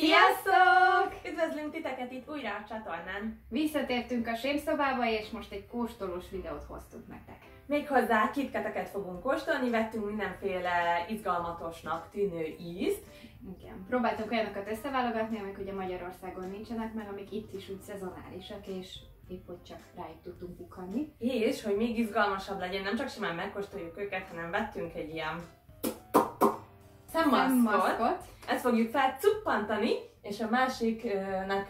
Sziasztok! Üdvözlünk titeket itt újra a csatornán. Visszatértünk a sémszobába, és most egy kóstolós videót hoztunk nektek. Méghozzá kitketeket fogunk kóstolni, vettünk mindenféle izgalmatosnak tűnő ízt. Igen. Próbáltunk olyanokat összeválogatni, amik ugye Magyarországon nincsenek meg, amik itt is úgy szezonálisak, és épp hogy csak rájuk tudtunk bukkanni. És, hogy még izgalmasabb legyen, nem csak simán megkóstoljuk őket, hanem vettünk egy ilyen szemmaszkot. Ezt fogjuk felcuppantani, és a másiknak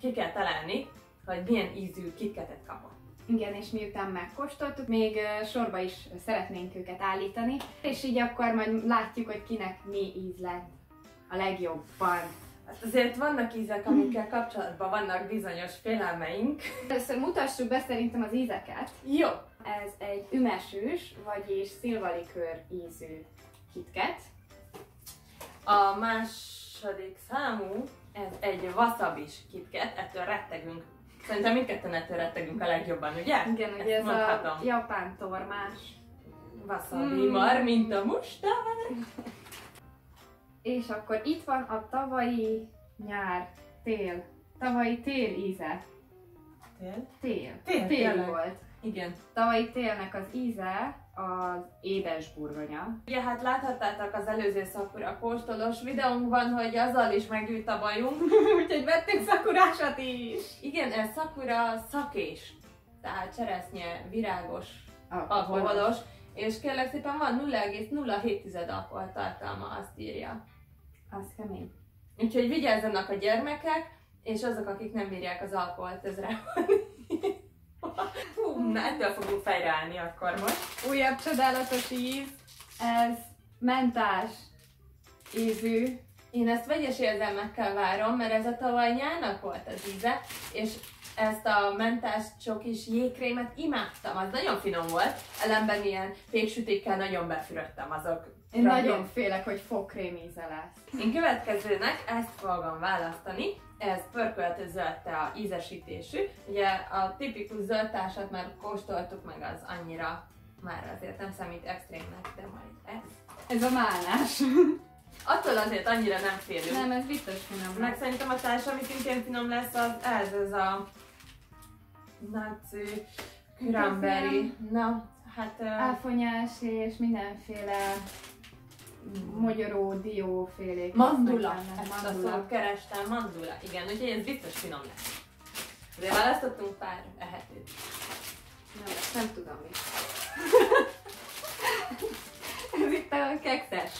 ki kell találni, hogy milyen ízű kitketet kapott. Igen, és miután megkóstoltuk, még sorba is szeretnénk őket állítani, és így akkor majd látjuk, hogy kinek mi íz lett a legjobban. Hát azért vannak ízek, amikkel kapcsolatban vannak bizonyos félelmeink. Először mutassuk be szerintem az ízeket. Jó, Ez egy ümesűs, vagyis szilvalikőr ízű kitket. A második számú, ez egy wasabis kitket, ettől rettegünk. Szerintem mindketten ettől rettegünk a legjobban, ugye? Igen, ugye ez mondhatom. a japán tormás. Wasabi Mm. mar, mint a mustár. És akkor itt van a tavalyi nyár, tél, tavalyi tél íze. Tél? Tél. Tél, tél tényleg. volt. Igen. Tavalyi télnek az íze az édes burgonya. Ugye hát láthattátok az előző szakura kóstolós videónkban, hogy azzal is megült a bajunk, úgyhogy vettünk szakurásat is. Igen, ez szakura szakés, tehát cseresznye, virágos, alkoholos, és kérlek szépen van 0,07 alkohol tartalma, azt írja. Az kemény. Úgyhogy vigyázzanak a gyermekek, és azok, akik nem bírják az alkoholt, ez rá na ettől fogunk fejreállni akkor most. Újabb csodálatos íz, ez mentás ízű. Én ezt vegyes érzelmekkel várom, mert ez a tavaly nyárnak volt az íze, és ezt a mentás csokis jégkrémet imádtam, az nagyon finom volt, ellenben ilyen péksütékkel nagyon befürödtem azok. Én Rabja. nagyon félek, hogy fogkrém íze lesz. Én következőnek ezt fogom választani, ez pörköltő zöldte ízesítésű. Ugye a tipikus zöldtársat már kóstoltuk meg, az annyira már azért nem számít extrémnek, de majd ez. Ez a málnás. Attól azért annyira nem félünk. Nem, ez biztos finom. Meg szerintem a társ, ami szintén finom lesz, az ez, ez a naci cranberry. Na, hát... Áfonyás és mindenféle mogyoró, diófélék. mandula. Ezt a Mandula. szót kerestem, mandula. Igen, úgyhogy ez biztos finom lesz. De választottunk pár ehetőt. Nem, nem tudom mi. ez itt a kekszes.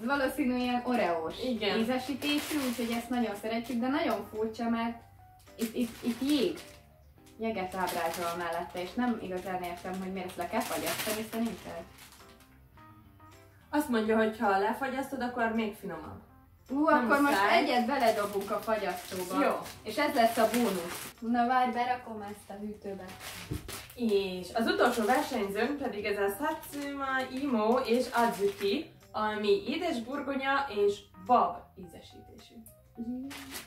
Ez valószínűleg ilyen oreós Igen. ízesítésű, úgyhogy ezt nagyon szeretjük, de nagyon furcsa, mert itt, itt, itt jég. Jeget ábrázol mellette, és nem igazán értem, hogy miért ezt le kell fagyasztani, szerinted? Azt mondja, hogy ha lefagyasztod, akkor még finomabb. Ú, Nem akkor most muszáj. egyet beledobunk a fagyasztóba. Jó. És ez lesz a bónusz. Na várj, berakom ezt a hűtőbe. És az utolsó versenyzőnk pedig ez a Satsuma Imo és Azuki, ami édes burgonya és bab ízesítésű.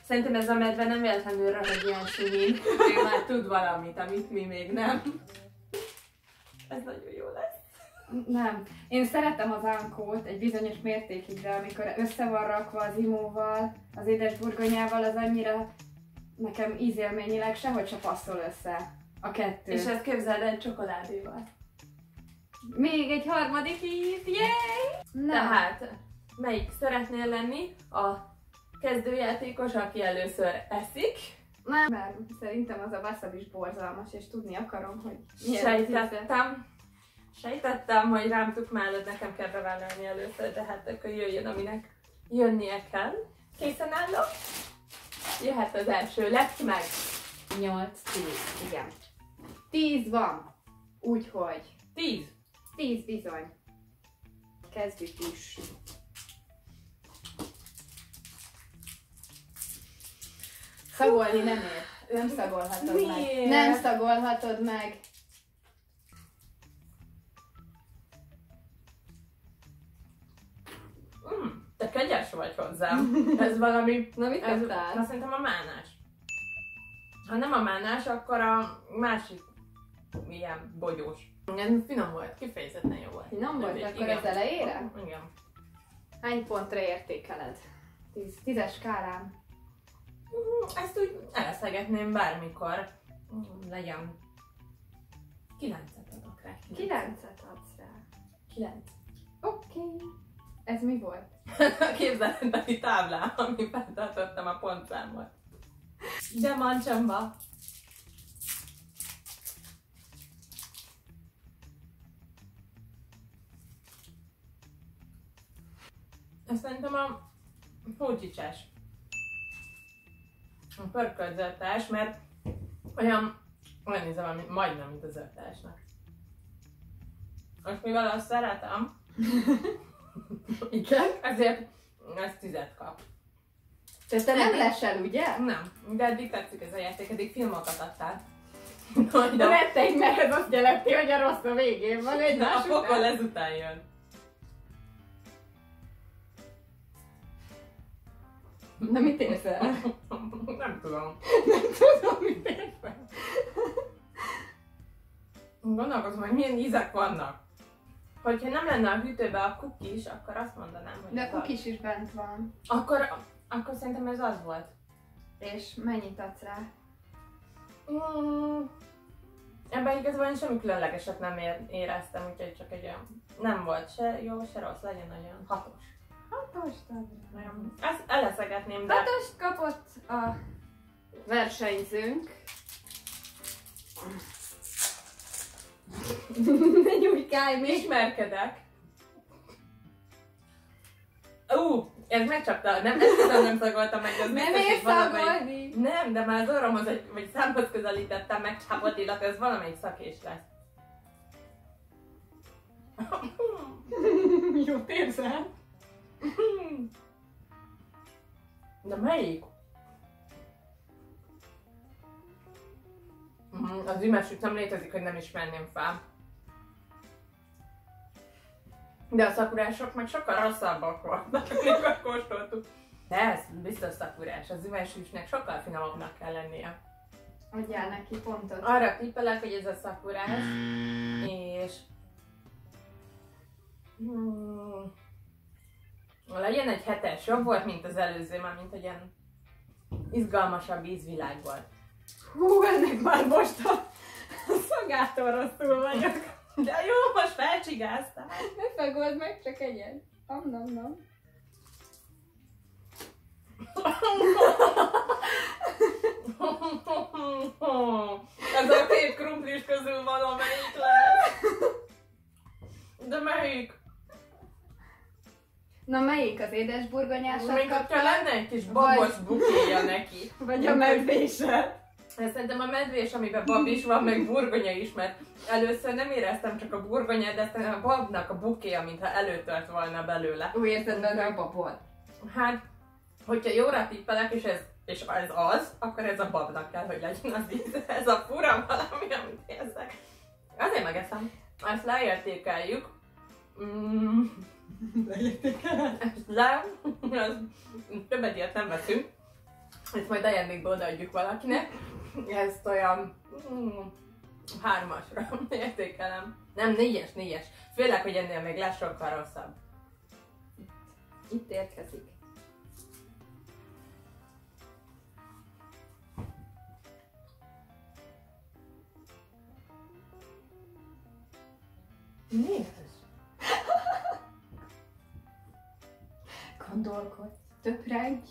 Szerintem ez a medve nem véletlenül röhög ilyen sunyin. Ő már tud valamit, amit mi még nem. Ez nagyon jó lesz. Nem. Én szeretem az ánkót egy bizonyos mértékig, de amikor össze van rakva az imóval, az édes burgonyával, az annyira nekem ízélményileg sehogy se passzol össze a kettő. És ezt képzeld el csokoládéval. Még egy harmadik íz, yay! Na, Tehát, melyik szeretnél lenni? A kezdőjátékos, aki először eszik. nem, mert szerintem az a wasabi is borzalmas, és tudni akarom, hogy milyen. Sejtettem. Sejtettem, hogy rám tukmálod, nekem kell bevállalni először, de hát akkor jöjjön, aminek jönnie kell. Készen állok? Jöhet az első, lett meg. 8, 10, igen. 10 van. Úgyhogy Tíz. 10 bizony. Kezdjük is. Szagolni nem ér. Nem szagolhatod meg. Miért? Nem szagolhatod meg. Hozzám. Ez valami... Na mit Ez, kaptál? na, szerintem a mánás. Ha nem a mánás, akkor a másik ilyen bogyós. Ez finom volt, kifejezetten jó volt. Finom volt Igen. akkor az elejére? Igen. Hány pontra értékeled? 10, 10-es skálán. Mm, Ezt úgy eleszegetném bármikor. Mm, Legyen. Kilencet adok rá. 9-et adsz rá. Kilenc. Oké. Okay. Ez mi volt? A képzeletbeli táblám, amiben tartottam a pontszámot. De mancsomba. Ezt szerintem a hócsicsás. A pörkölt mert olyan, olyan van, mint- majdnem, mint a zöldtársnak. Most mivel azt szeretem, Igen. ezért ez tizet kap. Tehát te nem lesel, ugye? Nem, de eddig tetszik ez a játék, eddig filmokat adtál. De a, vetteik, mert ez azt jelenti, hogy a rossz a végén van egy de a pokol után. ezután jön. Na mit érzel? Nem tudom. Nem tudom, mit érzel. Gondolkozom, hogy milyen ízek vannak. Hogyha nem lenne a hűtőben a kukis, akkor azt mondanám, hogy De a kukis is bent van. Akkor, akkor szerintem ez az volt. És mennyit adsz rá? Mm, ebben igazából én semmi különlegeset nem ér, éreztem, úgyhogy csak egy olyan... Nem volt se jó, se rossz, legyen olyan hatos. Hatost. Olyan, ezt eleszegetném, de... Hatost kapott a versenyzőnk. Ne nyújkálj még! Ismerkedek. Ú, ez megcsapta, nem, ezt tudom nem szagoltam meg, de az Nem valamelyik- szagolni! Nem, de már az orromhoz, egy, vagy számhoz közelítettem meg csapott illat, ez valamelyik szakés lesz. Jó érzel? De melyik? Mhm, Az ümes nem létezik, hogy nem ismerném fel. De a szakurások meg sokkal rosszabbak voltak, amikor kóstoltuk. De ez biztos szakurás, az üvesűsnek sokkal finomabbnak kell lennie. Adjál neki pontot. Arra tippelek, hogy ez a szakurás, és... Hmm, legyen egy hetes, jobb volt, mint az előző, már mint egy ilyen izgalmasabb ízvilág volt. Hú, ennek már most a szagától rosszul vagyok. De jó, most felcsigáztál. Ne fegold meg, csak egyet. Am, nam, nam. Ez a két krumplis közül valamelyik lesz. De melyik? Na melyik az édes burgonyásat Még kapta? lenne egy kis babos bukéja neki. Vagy a medvése? Ez szerintem a medvés, amiben bab is van, meg burgonya is, mert először nem éreztem csak a burgonyát, de aztán a babnak a bukéja, mintha előtört volna belőle. Úgy érted benne a babot. Hát, hogyha jóra tippelek, és ez, és ez az, akkor ez a babnak kell, hogy legyen az íz. Ez a fura valami, amit érzek. Azért megeszem. Ezt leértékeljük. Mm, ezt le, az, többet ilyet nem veszünk. Ezt majd ajándékba odaadjuk valakinek. Ezt olyan mm, hármasra értékelem. Nem, négyes, négyes. Félek, hogy ennél még lesz sokkal rosszabb. Itt érkezik. Ez? Gondolkodj. Töprengj.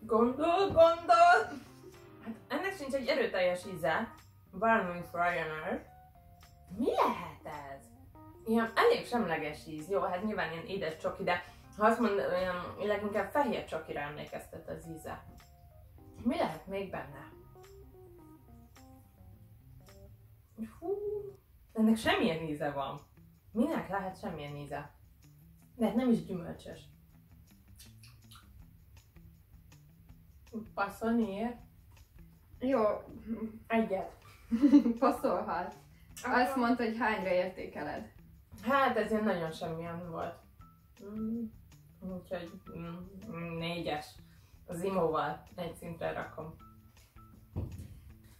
Gondol, gondol! Hát ennek sincs egy erőteljes íze. Barnum Ryanair. Mi lehet ez? Ilyen elég semleges íz. Jó, hát nyilván ilyen édes csoki, de ha azt mondom, olyan leginkább fehér csokira emlékeztet az íze. Mi lehet még benne? Hú, ennek semmilyen íze van. Minek lehet semmilyen íze? De hát nem is gyümölcsös. Passzolni ér? Jó, Egyet. passzolhat. Azt mondta, hogy hányra értékeled. Hát ez ilyen nagyon semmilyen volt. Mm, Úgyhogy mm, négyes. Az imóval egy szintre rakom.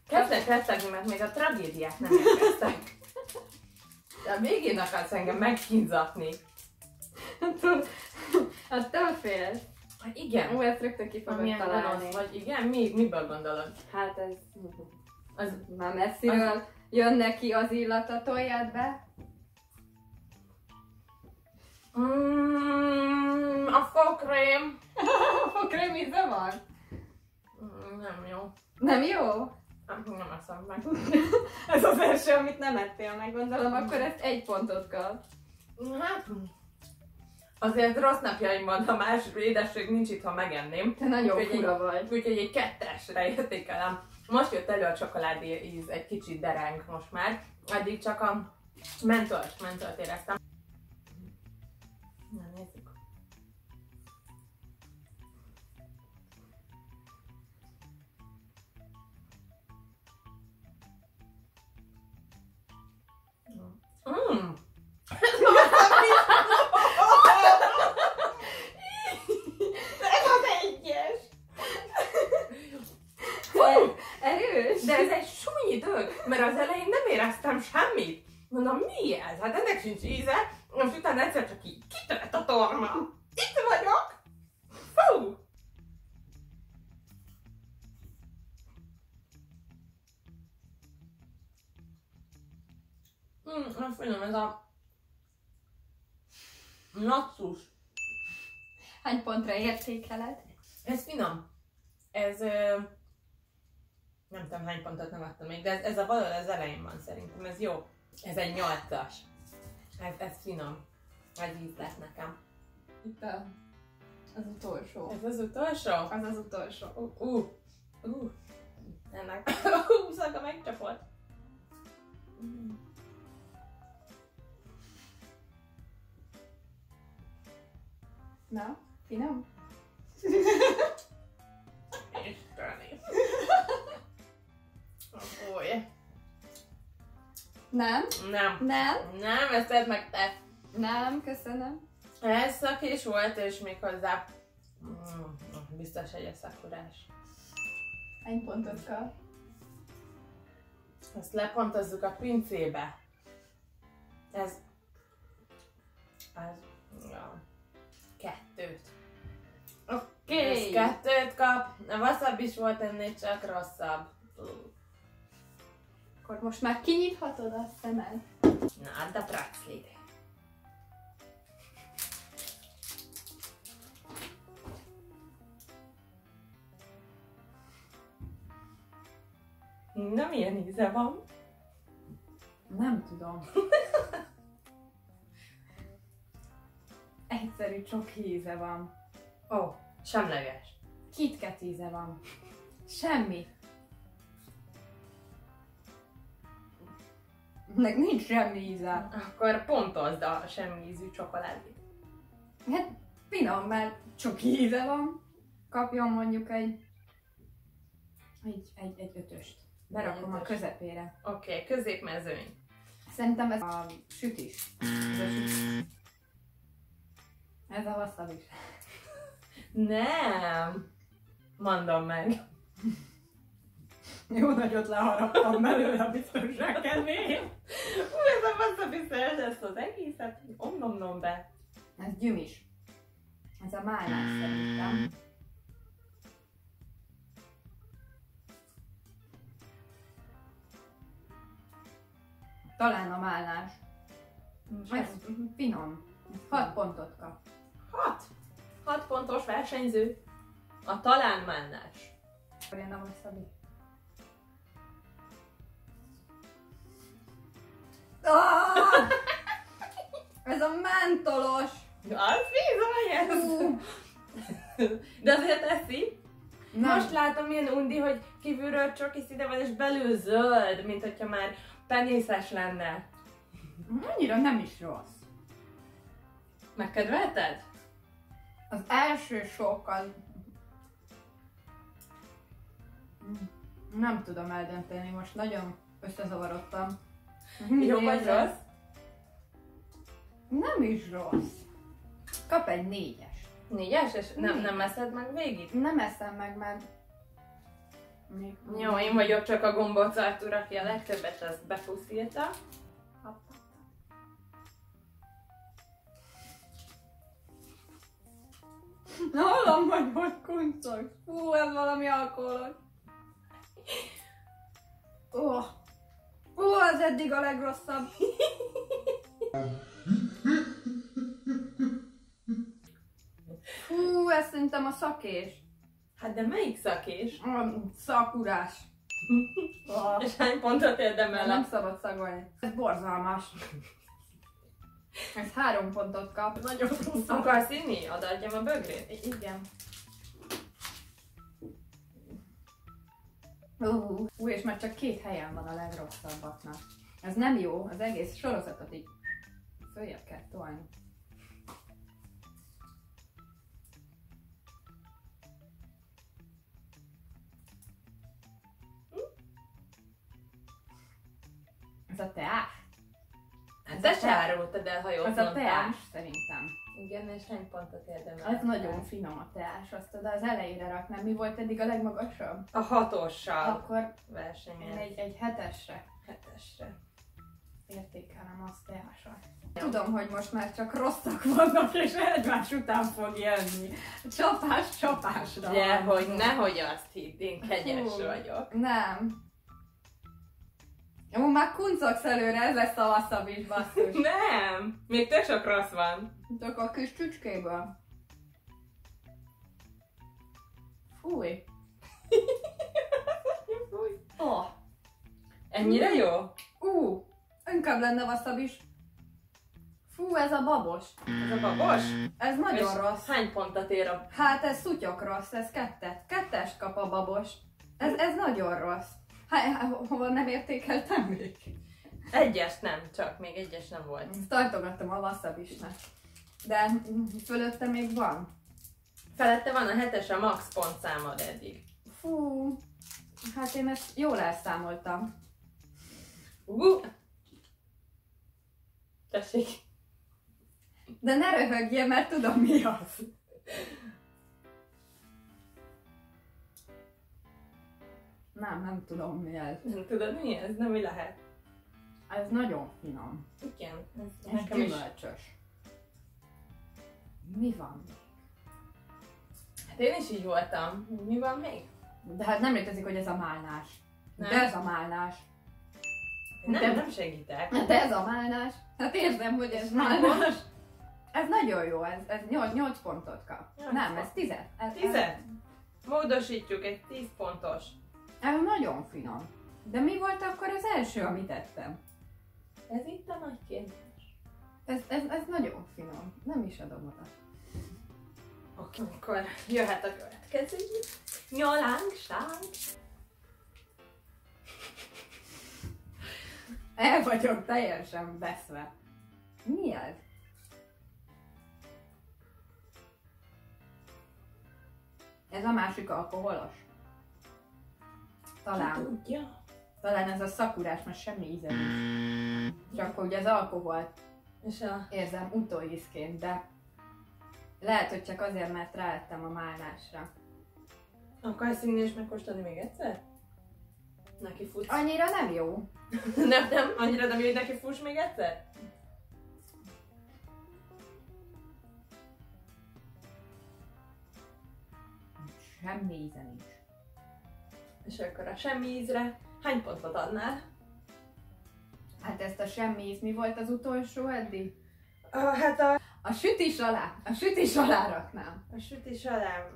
Kezdek rettegni, mert még a tragédiák nem érkeztek. De a végén akarsz engem megkínzatni. Attól, attól félsz. Hát Igen. Ó, ezt rögtön ki fogod találni. vagy. Igen? Mi, miből gondolod? Hát ez Az, már messziről jön neki az illata, toljad be. mm, a fokrém. A krémize van? Mm, nem jó. Nem jó? Hát, Nem eszem meg. Ez az első, amit nem ettél meg, gondolom, akkor ezt egy pontot kap. Hát, azért rossz napjaimban, ha más édesség nincs itt, ha megenném. Te nagyon Úgyhogy fura vagy. Úgyhogy egy kettesre értékelem. Most jött elő a csokoládé íz, egy kicsit dereng most már. Eddig csak a mentolt, mentolt éreztem. Na nézzük. Mm. Ez az egyes! Fú, Erős? de súnyi dolog, mert az elején nem éreztem semmit. Mondom, mi ez? Hát ennek sincs íze. Most utána egyszer csak így kitört a torma. Itt vagyok! Fú! Hmm, azt mondom, ez a natszus. Hány pontra értékeled? Ez finom. Ez... Ö, nem tudom hány pontot nem adtam még, de ez, ez a valahol az elején van szerintem, ez jó. Ez egy nyolcas. Ez, ez finom. Egy íz lett nekem. Itt a, az utolsó. Ez az utolsó? Az az utolsó. Ú, uh, uh, ennek hú, szaga megcsapott. Mm. Na, finom? Fúj. Nem? Nem. Nem? Nem, ezt tedd meg te. Nem, köszönöm. Ez szakés volt, és még hozzá mm, biztos egy szakurás. Egy pontot kap. Ezt lepontozzuk a pincébe. Ez... Ez... Ja. Kettőt. Oké. Ez kettőt kap. A wasabi is volt ennél csak rosszabb. Akkor most már kinyithatod a szemed. Na, add a praxlit. Na, milyen íze van? Nem tudom. Egyszerű csoki íze van. Ó, oh, semleges. KitKat íze van. Semmi. Meg nincs semmi íze. Akkor pontozd a semmi ízű csokoládét. Hát finom, mert csoki íze van. Kapjon mondjuk egy, egy, egy, egy ötöst. Berakom a ötös. közepére. Oké, okay, középmezőny. Szerintem ez a sütis. Ez a sütis. Ez a wasabi. Nem! Mondom meg. Jó nagyot leharaptam belőle a biztonság kedvéért. Ú, ez a szeret ezt az egészet. Omnomnom be. Ez gyümis. Ez a málnás szerintem. Talán a málnás. Ez finom. 6 pontot kap. Hat. Hat pontos versenyző. A talán. Akkor jön a Ah! Ez a mentolos! Az bizony ez. De azért eszi. Nem. Most látom milyen undi, hogy kívülről csoki színe van, és belül zöld, mint hogyha már penészes lenne. Annyira nem is rossz. Megkedvelted? Az első sok az... Nem tudom eldönteni, most nagyon összezavarodtam. Jó vagy rossz? Nem is rossz. Kap egy négyes. Négyes, és nem, Négyes. nem eszed meg végig? Nem eszem meg, mert... Még... Jó, én vagyok csak a gombóc Artur, aki a legtöbbet azt bepuszíta. Hallom, hogy hogy kuncog. Fú, ez valami alkoholos. Oh. Ó, ez eddig a legrosszabb. Fú, ez szerintem a szakés. Hát de melyik szakés? A szakurás. Oh. És hány pontot De érdemel? nem szabad szagolni. Ez borzalmas. Ez három pontot kap. Nagyon rossz. Akarsz inni? Adadjam a bögrét? Igen. Uh, uh, és már csak két helyen van a legrosszabbaknak. Ez nem jó, az egész sorozatot így följebb kell tolni. Ez a teás? Hát te se árultad el, ha jól Ez a mondtam. teás szerintem. Igen, és hány pontot érdemel? Ez nagyon finom a teás, azt oda az elejére raknám. Mi volt eddig a legmagasabb? A hatossal Akkor én versenyez. egy, egy hetesre Hetesre. értékelem azt teásra. Tudom, hogy most már csak rosszak vannak, és egymás után fog jönni. Csapás csapásra. De, hogy nehogy azt hidd, én kegyes Hú. vagyok. Nem. Jó, már kuncogsz előre, ez lesz a wasabi basszus. Nem! Még tök sok rossz van. Csak a kis csücskéből. Fúj. Ó, oh. Ennyire jó? ú, inkább lenne wasabi. Fú, ez a babos. Ez a babos? Ez nagyon És rossz. Hány pontot ér a... Hát ez szutyok rossz, ez kettet. Kettest kap a babos. Ez, ez nagyon rossz. Hova nem értékeltem még? Egyes nem, csak még egyes nem volt. Ezt tartogattam a wasabi-snek. De fölötte még van. Felette van a hetes a max pontszámod eddig. Fú, hát én ezt jól elszámoltam. Uh. Tessék. De ne röhögjél, mert tudom mi az. Nem, nem tudom mi ez. Nem tudod mi ez? Nem mi lehet? Ez nagyon finom. Igen. Ez És nekem is. gyümölcsös. Mi van? Hát én is így voltam. Mi van még? De hát nem létezik, hogy ez a málnás. Nem. De ez a málnás. Nem, De- nem segítek. De ez a málnás. Hát érzem, hogy ez málnás. Ez nagyon jó, ez, ez 8, 8 pontot kap. Nyolc nem, pont. ez 10. Ez, Tizet? Módosítjuk egy 10 pontos. Ez, nagyon finom. De mi volt akkor az első, amit ettem? Ez itt a nagy kérdés. Ez, ez, ez nagyon finom. Nem is adom oda. Oké, akkor jöhet a következő. Nyalánkság. El vagyok teljesen veszve. Mi ez? Ez a másik alkoholos. Talán. Tudja. Talán ez a szakurás, mert semmi íze nincs. Csak hogy az alkoholt És a... érzem utóízként, de lehet, hogy csak azért, mert ráettem a málnásra. Akarsz inni és megkóstolni még egyszer? Neki futsz. Annyira nem jó. nem, nem, annyira nem jó, hogy neki fuss még egyszer? Semmi íze nincs. És akkor a semmi ízre hány pontot adnál? Hát ezt a semmi íz, mi volt az utolsó eddig? Uh, hát a, A sütis alá, a sütis alá raknám. a sütés alá...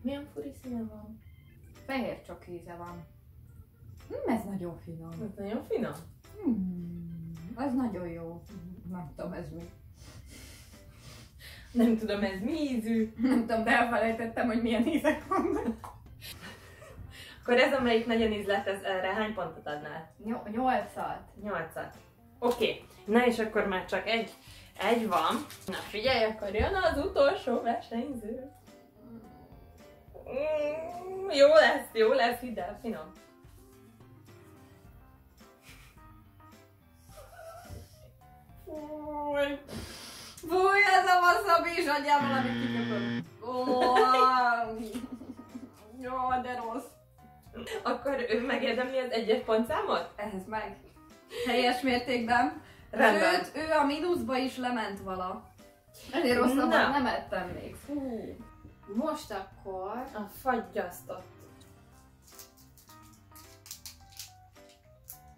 Milyen furi színe van? Fehér csak íze van. Hmm, ez nagyon finom. Ez nagyon finom. Hmm, ez nagyon jó. Nem tudom, ez mi. Nem tudom, ez mi ízű. Nem tudom, de elfelejtettem, hogy milyen ízek vannak. Akkor ez, amelyik nagyon ízlet, ez erre hány pontot adnál? Ny- nyolcat. Nyolcat. Oké, okay. na és akkor már csak egy, egy van. Na figyelj, akkor jön az utolsó versenyző. Mm, jó lesz, jó lesz, hidd el, finom. Fúj. Fúj, ez a wasabi is adjál valamit kiköpöm. Ó, Jó, de rossz. Akkor ő megérdemli az egyes pontszámot? Ehhez meg. Helyes mértékben. Rendben. Sőt, ő a mínuszba is lement vala. Ezért rosszabban Na. nem ettem még. Fú. Most akkor... A fagyasztott.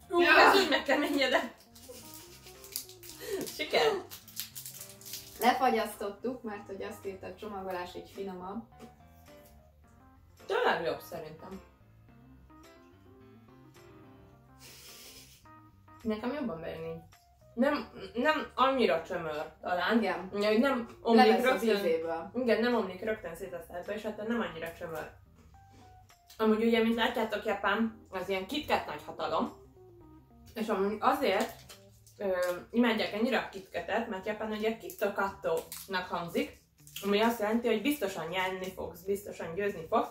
Ú, Ja. ez úgy megkeményedett. Siker. Lefagyasztottuk, mert hogy azt írta a csomagolás így finomabb. Talán jobb szerintem. Nekem jobban bejön így. Nem, nem annyira csömör talán. Igen. Ja, nem omlik Levesz az rögtön. ízéből. Igen, nem omlik rögtön szét a szádba, és hát nem annyira csömör. Amúgy ugye, mint látjátok, Japán az ilyen KitKat nagy hatalom, és amúgy azért ö, imádják ennyire a KitKatet, mert Japán ugye Kitokatto-nak hangzik, ami azt jelenti, hogy biztosan nyerni fogsz, biztosan győzni fogsz,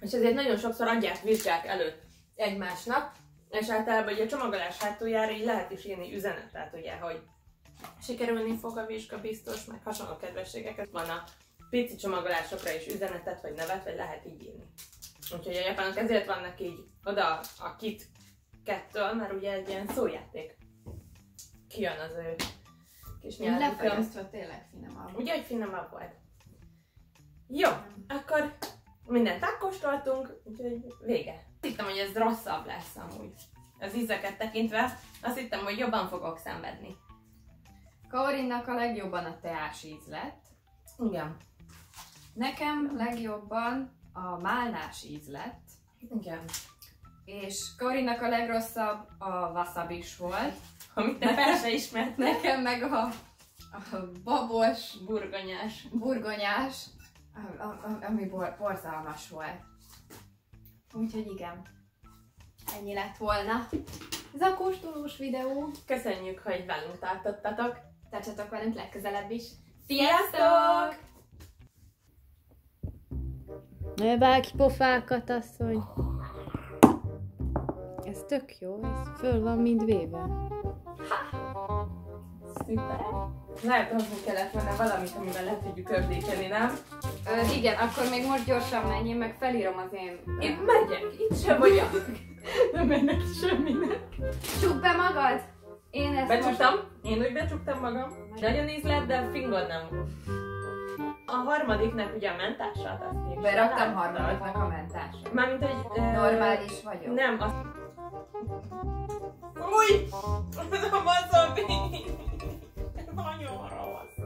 és ezért nagyon sokszor adják vizsgák előtt egymásnak, és általában ugye a csomagolás hátuljára így lehet is írni üzenetet, ugye, hogy sikerülni fog a vizsga biztos, meg hasonló kedvességeket van a pici csomagolásokra is üzenetet, vagy nevet, vagy lehet így írni. Úgyhogy a japánok ezért vannak így oda a kit kettől, mert ugye egy ilyen szójáték kijön az ő kis. Lefagyasztva tényleg finomabb. Ugye, hogy finomabb volt. Jó, akkor mindent átkóstoltunk, úgyhogy vége. Hittem, hogy ez rosszabb lesz amúgy. Az ízeket tekintve, azt hittem, hogy jobban fogok szenvedni. Kaurinnak a legjobban a teás íz lett. Igen. Nekem legjobban a málnás íz lett. Igen. És Kaurinnak a legrosszabb a wasabi volt. Amit te fel se ismert. Nekem meg a, a babos, Burgonyás. burgonyás, a- a- a- ami bor, borzalmas volt. Úgyhogy igen, ennyi lett volna. Ez a kóstolós videó. Köszönjük, hogy velünk tartottatok. Tartsatok velünk legközelebb is. Sziasztok! Ne vágj pofákat, asszony! Ez tök jó, ez föl van mind véve. Szuper. Lehet, hozni kellett volna valamit, amivel le tudjuk ördíteni, nem? Ö, igen, akkor még most gyorsan menj, én meg felírom az én... Én megyek, itt sem vagyok. Nem mennek semminek. Csukd be magad! Én ezt Becsuktam, én úgy becsuktam magam. Nagyon ízlet, de fingod nem. A harmadiknak ugye a mentását azt most is. beraktam harmadiknak a mentásra. Mármint, hogy... ö, Normális vagyok. Nem, azt... Új! Ez a wasabi! Ez nagyon rossz.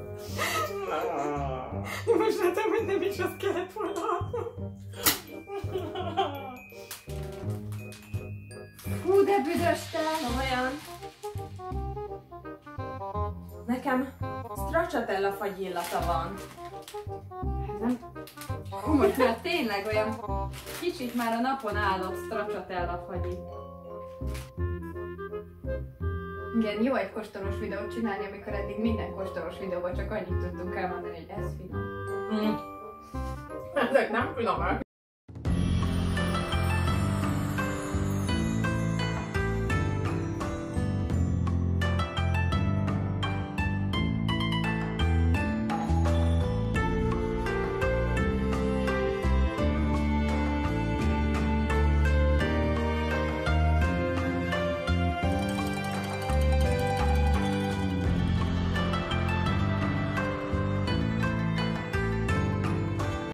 Most látom, hogy nem is azt kellett volna. Hú, de büdös te! Olyan. Nekem stracciatella fagyillata van. Nem? Hú, most már tényleg olyan kicsit már a napon állott stracciatella fagyi. Igen, jó egy kóstolós videót csinálni, amikor eddig minden kóstolós videóban csak annyit tudtunk elmondani, hogy ez finom. Mm. Ezek nem finomak.